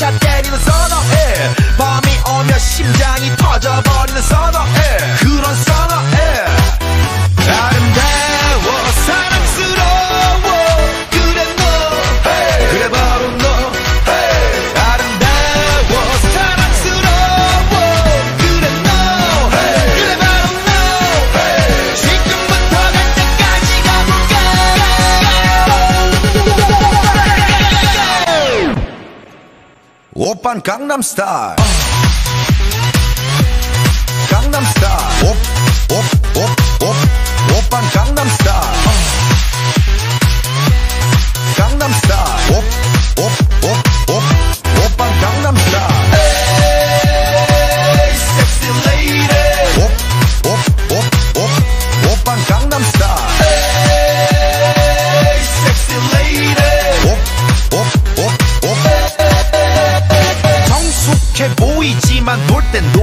원샷 때리는 선어해 밤이 오면 심장이 터져버리는 선어해 Open Gangnam Style. Gangnam Style. Op, op, op, Gangnam ten